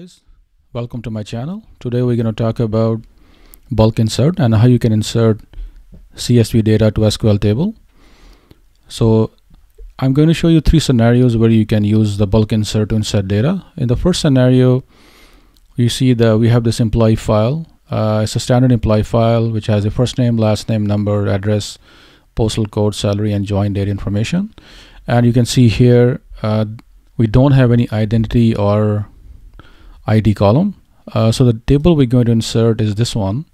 guys welcome to my channel. Today we're going to talk about bulk insert and how you can insert CSV data to SQL table. So I'm going to show you three scenarios where you can use the bulk insert to insert data. In the first scenario you see that we have this employee file. Uh, it's a standard employee file which has a first name last name number address postal code salary and join date information. And you can see here uh, we don't have any identity or ID column. Uh, so the table we're going to insert is this one.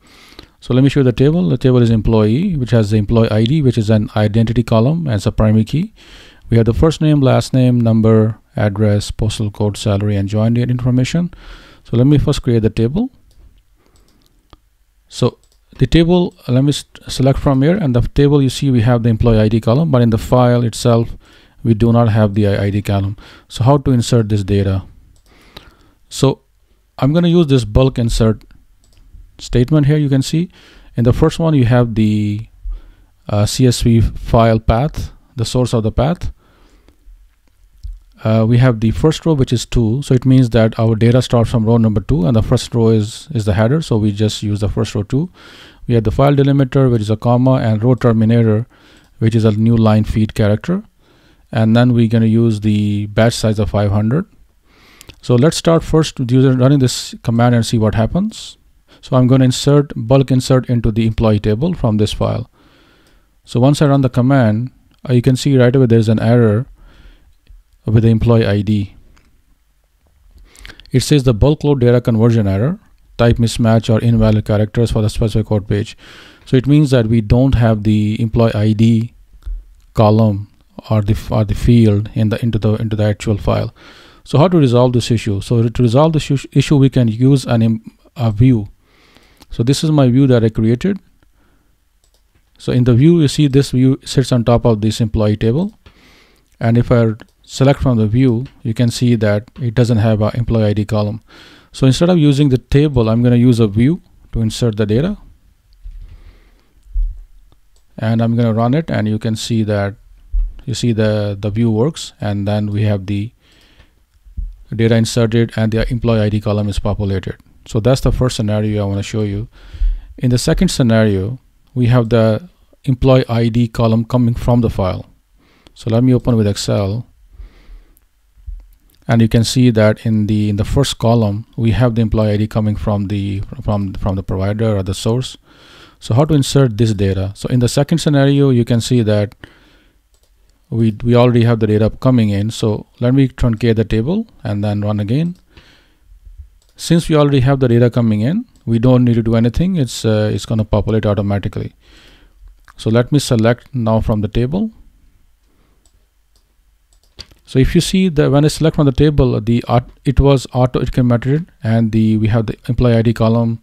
So let me show you the table. The table is employee, which has the employee ID, which is an identity column as a primary key. We have the first name, last name, number, address, postal code, salary, and join date information. So let me first create the table. So the table, let me select from here, and the table you see we have the employee ID column, but in the file itself, we do not have the ID column. So how to insert this data? So I'm going to use this bulk insert statement here. You can see in the first one, you have the uh, CSV file path, the source of the path. Uh, we have the first row, which is two. So it means that our data starts from row number two and the first row is, is the header. So we just use the first row two. We have the file delimiter, which is a comma and row terminator, which is a new line feed character. And then we're going to use the batch size of 500 so let's start first with user running this command and see what happens. So I'm going to insert bulk insert into the employee table from this file. So once I run the command, uh, you can see right away there's an error with the employee ID. It says the bulk load data conversion error, type mismatch or invalid characters for the specific code page. So it means that we don't have the employee ID column or the or the field in the into the into the actual file. So how to resolve this issue? So to resolve this issue, we can use an a view. So this is my view that I created. So in the view, you see this view sits on top of this employee table. And if I select from the view, you can see that it doesn't have an employee ID column. So instead of using the table, I'm going to use a view to insert the data. And I'm going to run it and you can see that you see the, the view works and then we have the data inserted and the employee ID column is populated. So that's the first scenario I want to show you. In the second scenario, we have the employee ID column coming from the file. So let me open with Excel. And you can see that in the in the first column, we have the employee ID coming from the from from the provider or the source. So how to insert this data? So in the second scenario, you can see that we, we already have the data coming in. So let me truncate the table and then run again. Since we already have the data coming in, we don't need to do anything. It's, uh, it's going to populate automatically. So let me select now from the table. So if you see that when I select from the table, the it was auto incremented and the we have the employee ID column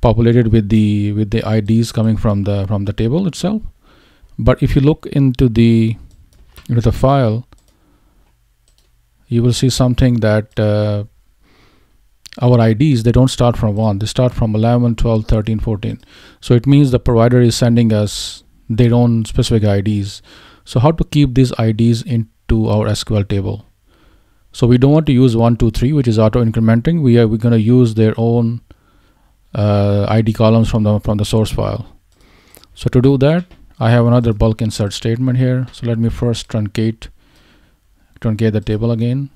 populated with the with the IDs coming from the from the table itself. But if you look into the into the file you will see something that uh, our IDs they don't start from 1 they start from 11 12 13 14 so it means the provider is sending us their own specific IDs so how to keep these IDs into our SQL table? So we don't want to use 1 2 3 which is auto incrementing we are we're going to use their own uh, ID columns from the from the source file. So to do that I have another bulk insert statement here. So let me first truncate, truncate the table again.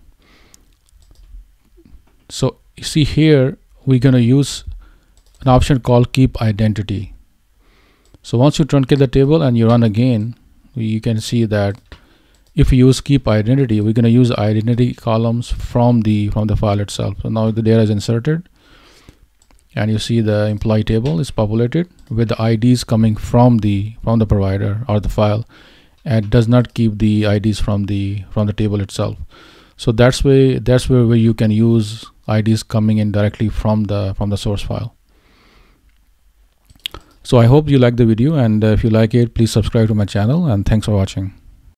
So you see here, we're going to use an option called keep identity. So once you truncate the table and you run again, you can see that if you use keep identity, we're going to use identity columns from the from the file itself. So now the data is inserted and you see the employee table is populated with the IDs coming from the from the provider or the file and does not keep the IDs from the from the table itself. So that's where that's where, where you can use IDs coming in directly from the from the source file. So I hope you like the video and uh, if you like it please subscribe to my channel and thanks for watching